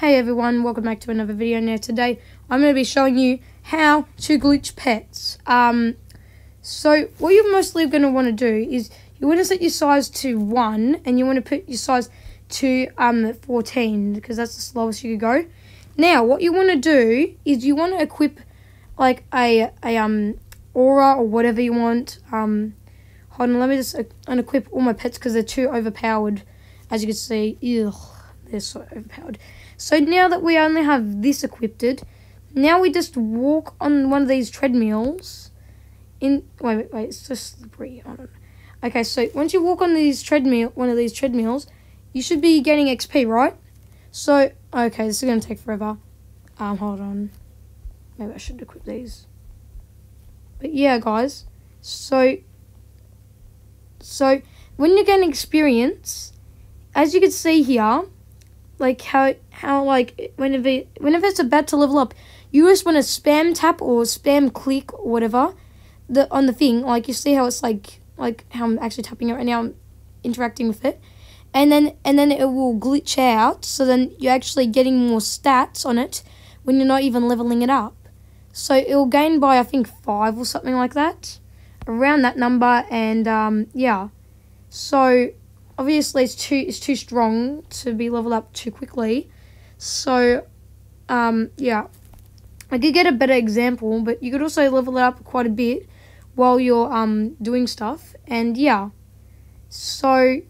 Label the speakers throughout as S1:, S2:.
S1: Hey everyone, welcome back to another video. Now today I'm going to be showing you how to glitch pets. Um, so what you're mostly going to want to do is you want to set your size to 1 and you want to put your size to um 14 because that's the slowest you could go. Now what you want to do is you want to equip like a, a um aura or whatever you want. Um, hold on, let me just uh, unequip all my pets because they're too overpowered. As you can see, ugh, they're so overpowered. So now that we only have this equipped, now we just walk on one of these treadmills. In wait, wait, wait, it's just slippery. On okay, so once you walk on these treadmill, one of these treadmills, you should be getting XP, right? So okay, this is gonna take forever. Um, hold on. Maybe I should equip these. But yeah, guys. So so when you're getting experience, as you can see here, like how how like whenever whenever it's about to level up, you just want to spam tap or spam click or whatever the on the thing. Like you see how it's like like how I'm actually tapping it right now. I'm interacting with it, and then and then it will glitch out. So then you're actually getting more stats on it when you're not even leveling it up. So it will gain by I think five or something like that, around that number, and um, yeah. So obviously it's too it's too strong to be leveled up too quickly. So um, yeah, I did get a better example, but you could also level it up quite a bit while you're um doing stuff, and yeah. So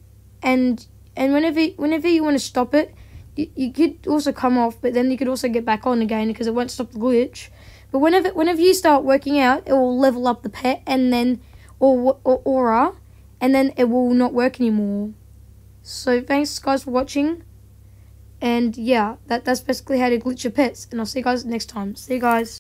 S1: and and whenever whenever you want to stop it, you, you could also come off, but then you could also get back on again because it won't stop the glitch. But whenever whenever you start working out, it will level up the pet and then or, or aura, and then it will not work anymore. So thanks guys for watching. And yeah, that, that's basically how to glitch your pets. And I'll see you guys next time. See you guys.